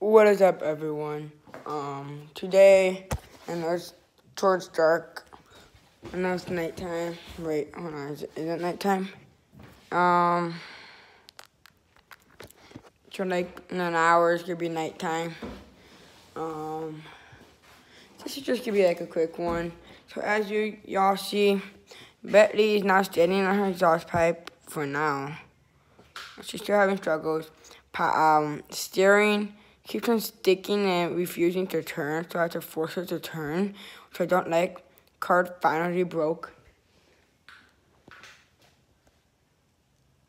What is up, everyone? Um, today, and it's towards dark, and now it's nighttime. Wait, hold on, is it, is it nighttime? Um, so like in an hour, it's gonna be nighttime. Um, this is just gonna be like a quick one. So as you y'all see, Betty is now standing on her exhaust pipe for now. She's still having struggles. Um, steering keeps on sticking and refusing to turn, so I have to force her to turn, which I don't like. Card finally broke.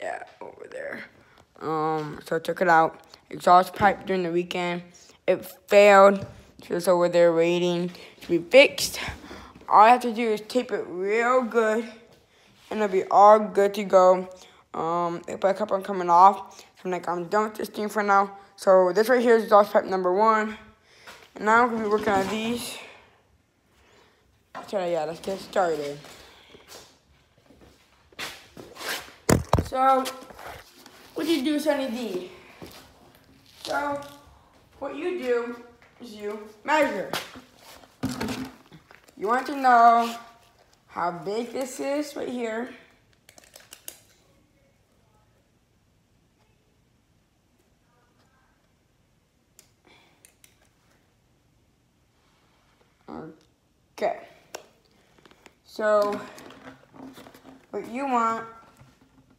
Yeah, over there. Um, so I took it out. Exhaust pipe during the weekend. It failed. So it's over there waiting to be fixed. All I have to do is tape it real good, and it'll be all good to go. Um, if I kept on coming off, so I'm like, I'm done with this thing for now. So this right here is exhaust pipe number one. And now I'm gonna be working on these. So yeah, let's get started. So, what do you do, Sunny D? So, what you do is you measure. You want to know how big this is right here. Okay. So, what you want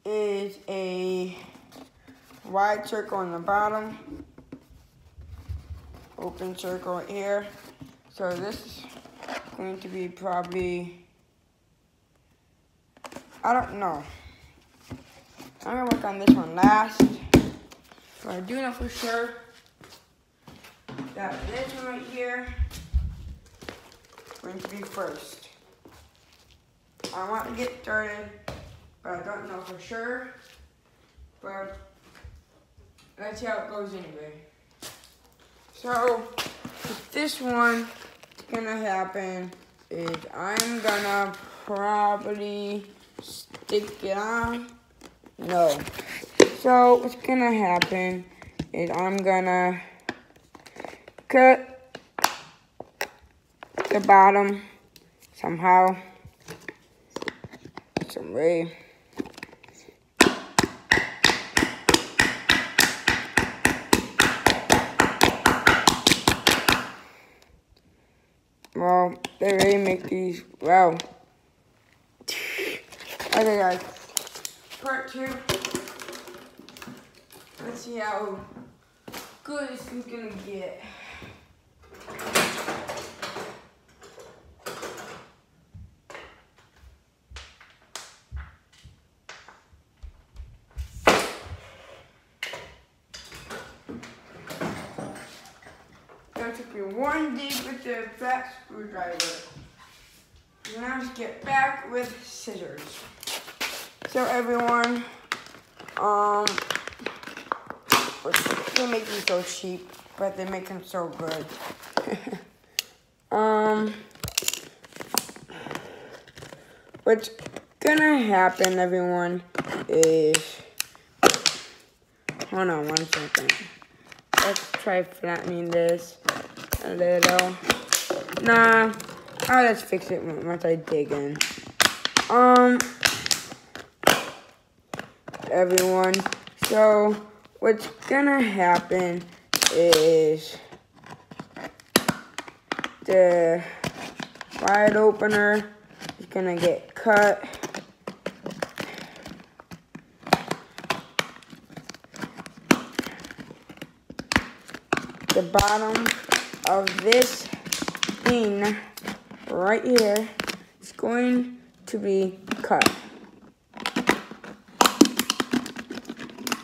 is a wide circle on the bottom, open circle here. So this is going to be probably, I don't know. I'm gonna work on this one last. So I do know for sure that this one right here going to be first. I want to get started, but I don't know for sure. But let's see how it goes anyway. So, this one gonna happen is I'm gonna probably stick it on. No. So, what's gonna happen is I'm gonna cut the bottom somehow some way. Well, they really make these, wow. Okay guys, part two. Let's see how good this is gonna get. Me one deep with the fat screwdriver. Now get back with scissors. So everyone, um, they make these so cheap, but they make them so good. um, what's gonna happen, everyone, is, hold on one second. Let's try flattening this a little. Nah, I'll just fix it once I dig in. Um, everyone, so what's gonna happen is the wide opener is gonna get cut. The bottom of this thing right here is going to be cut.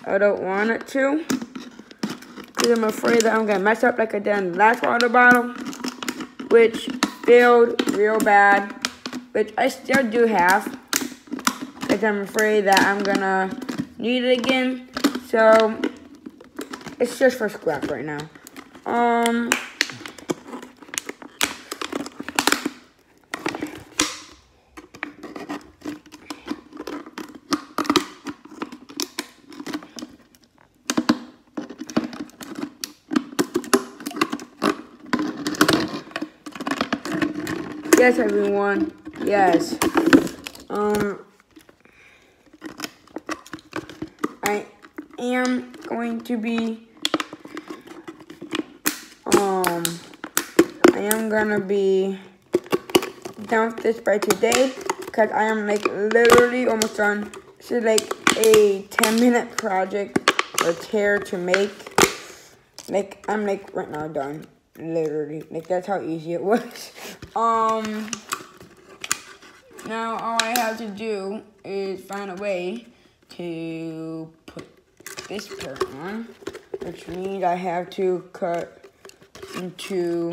I don't want it to because I'm afraid that I'm going to mess up like I did in the last water bottle, which failed real bad, which I still do have because I'm afraid that I'm going to need it again. So, it's just for scrap right now. Um, Yes, everyone. Yes. Um, I am going to be, um, I am gonna be done with this by today because I am like literally almost done. This is like a 10 minute project or tear to make. Like, I'm like right now done. Literally. Like, that's how easy it was. Um, now all I have to do is find a way to put this part on, which means I have to cut into,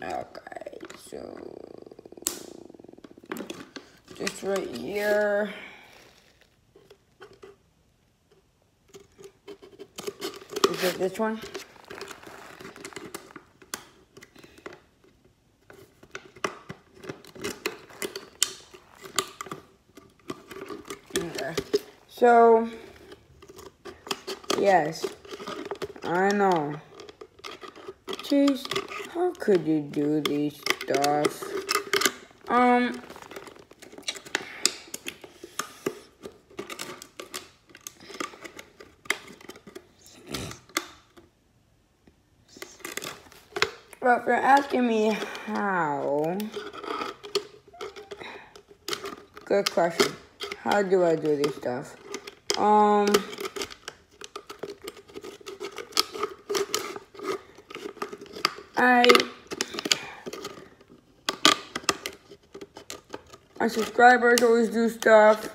okay, so just right here. Is it this one? Okay. So, yes, I know. Jeez, how could you do these stuff? Um, Well, if you're asking me how, good question. How do I do this stuff? Um, I, my subscribers always do stuff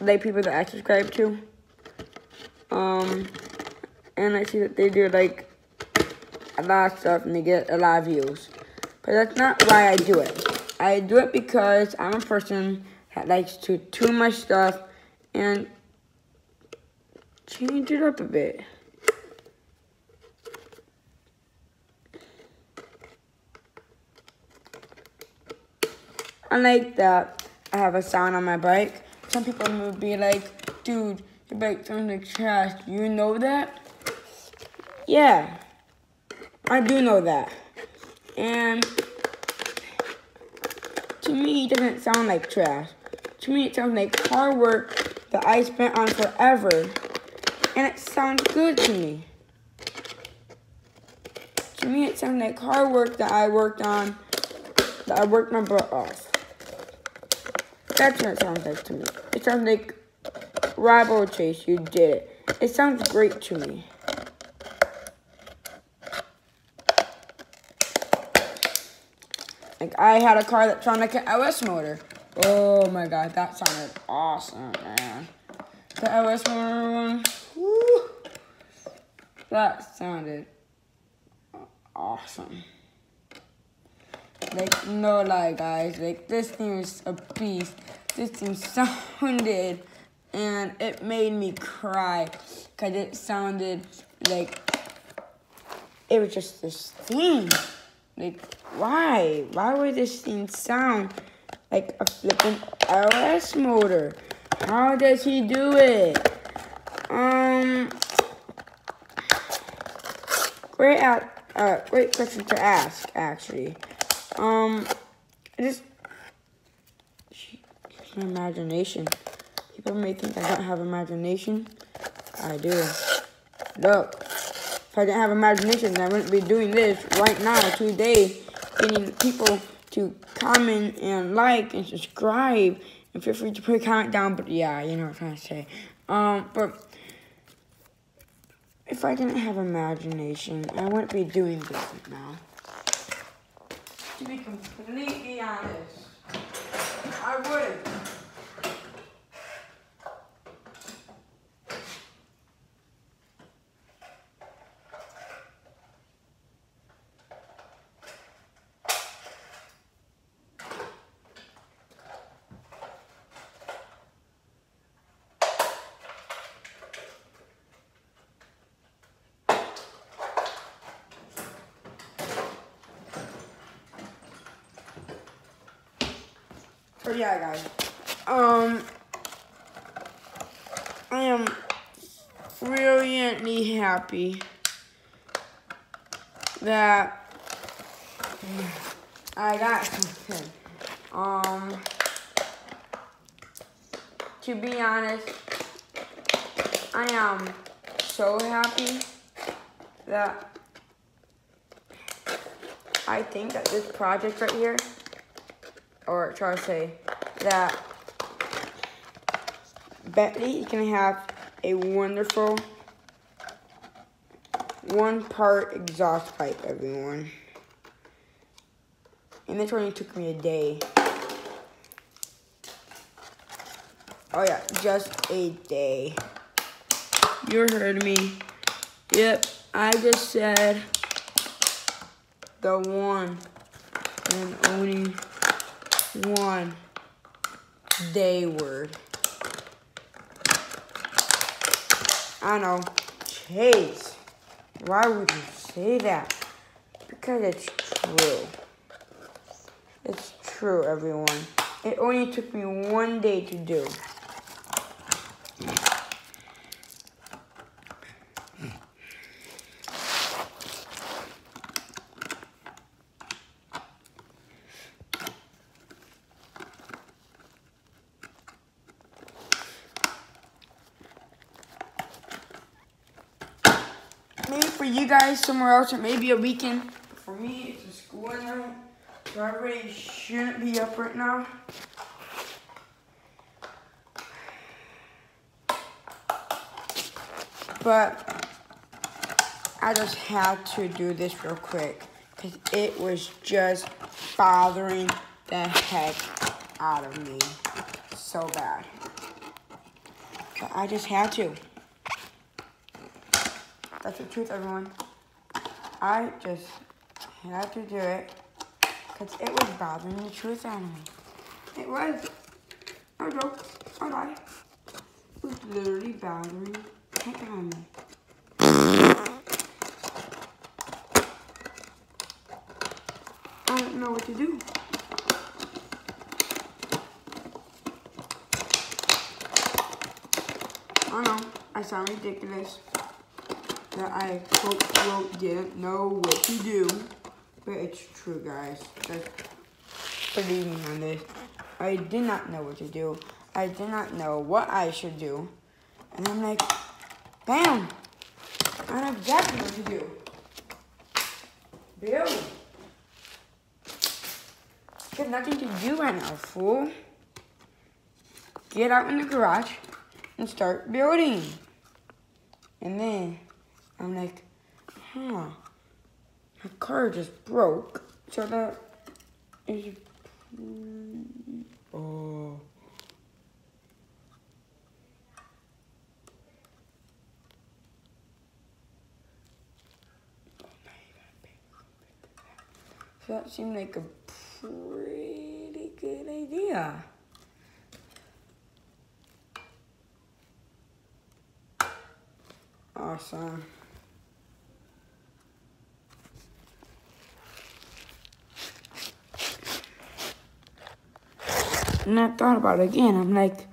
like people that I subscribe to. Um, and I see that they do like a lot of stuff and they get a lot of views. But that's not why I do it. I do it because I'm a person likes to tune my stuff and change it up a bit. I like that I have a sound on my bike. Some people would be like, dude, your bike sounds like trash. You know that? Yeah, I do know that. And to me, it doesn't sound like trash. To me, it sounds like hard work that I spent on forever. And it sounds good to me. To me, it sounds like hard work that I worked on, that I worked my butt off. That's what it sounds like to me. It sounds like rival chase, you did it. It sounds great to me. Like I had a car that sounded like an LS motor. Oh my god, that sounded awesome, man. The LS one, that sounded awesome. Like, no lie, guys. Like, this thing is a beast. This thing sounded, and it made me cry. Because it sounded like it was just this thing. Like, why? Why would this thing sound like a flipping LS motor? How does he do it? Um, great, uh, great question to ask, actually. Um, I just, my imagination. People may think I don't have imagination. I do. Look. If I didn't have imagination, I wouldn't be doing this right now, today, getting people to comment and like and subscribe. And feel free to put a comment down, but yeah, you know what I'm trying to say. Um, but if I didn't have imagination, I wouldn't be doing this right now. To be completely honest, I wouldn't. But yeah, guys. Um, I am brilliantly happy that I got something. Um, to be honest, I am so happy that I think that this project right here, or try to say that Bentley gonna have a wonderful one part exhaust pipe, everyone. And this only took me a day. Oh yeah, just a day. You heard me. Yep, I just said the one and only one day word. I know, Chase. Why would you say that? Because it's true. It's true, everyone. It only took me one day to do. For you guys somewhere else, or maybe a weekend. For me, it's a school night, so I really shouldn't be up right now. But I just had to do this real quick because it was just bothering the heck out of me so bad. But I just had to. That's the truth, everyone. I just had to do it because it was bothering the truth out of me. It was. No joke. No lie. It was literally bothering the heck out me. I don't know what to do. I don't know, I sound ridiculous that I quote didn't know what to do. But it's true guys. Just believe me on this. I did not know what to do. I did not know what I should do. And I'm like, bam! I know exactly what to do. Bill. You have nothing to do right now, fool. Get out in the garage and start building. And then I'm like, huh, my car just broke. So that is, oh. So that seemed like a pretty good idea. Awesome. And I thought about it again. I'm like,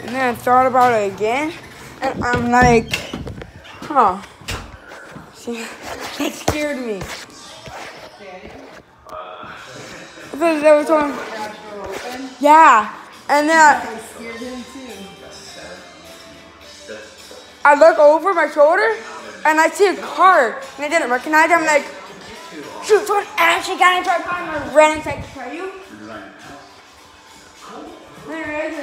and then I thought about it again, and I'm like, huh. See, that scared me. That was on. Yeah, and then I, I look over my shoulder and I see a car and I didn't recognize it. I'm like, shoot, someone actually got into our car and I ran inside to tell you. There is.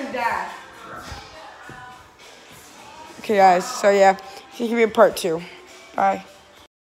Okay, guys, so yeah, see you in part two. Bye.